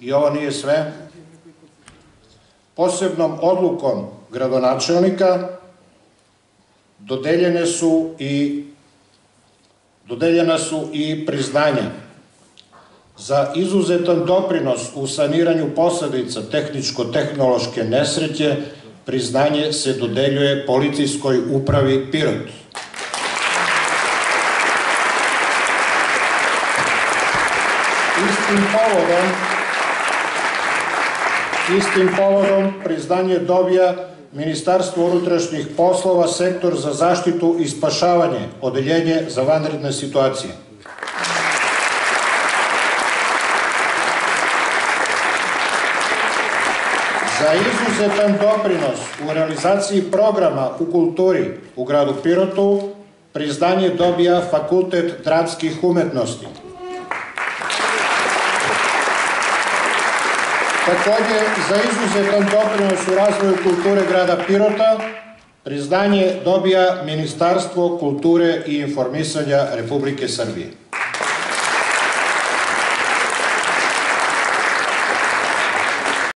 i ovo nije sve, posebnom odlukom gradonačelnika dodeljene su i dodeljena su i priznanja za izuzetan doprinos u saniranju posledica tehničko-tehnološke nesreće priznanje se dodeljuje policijskoj upravi Pirot. Istim povodom istim povodom priznanje dobija Ministarstvo unutrašnjih poslova, sektor za zaštitu i spašavanje, odeljenje za vanredne situacije. Za izuzetan doprinos u realizaciji programa u kulturi u gradu Pirotu priznanje dobija Fakultet dramskih umetnosti. Takođe, za izuzetan doprinos u razvoju kulture grada Pirota priznanje dobija Ministarstvo kulture i informisanja Republike Srbije.